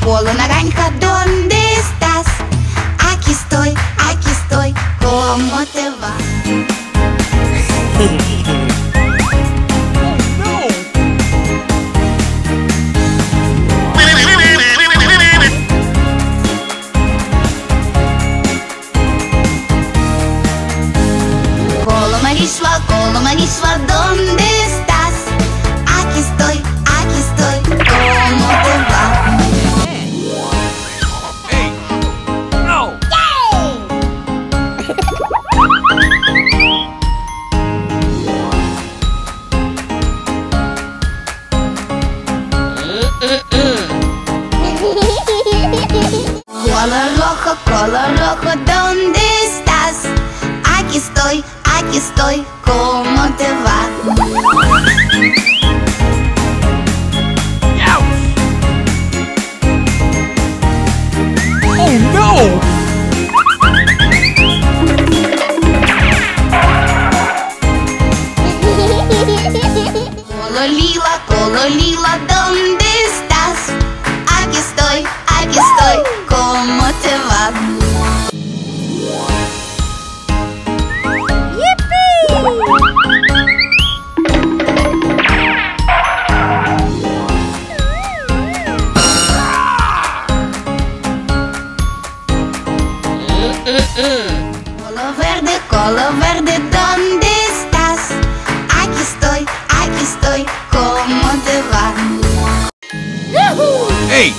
Polo naranja, ¿dónde estás? Aquí estoy, aquí estoy, ¿cómo te va? Коломаришва, Коломаришва, ¿dónde estás? Rojo, color rojo, ¿dónde estás? Aquí estoy, aquí estoy, ¿cómo te va? Oh no! Color lila, color lila, ¿dónde estás? Aquí estoy, aquí estoy, Color verde, color verde, ¿dónde estás? Aquí estoy, aquí estoy, ¿cómo te va? Hey!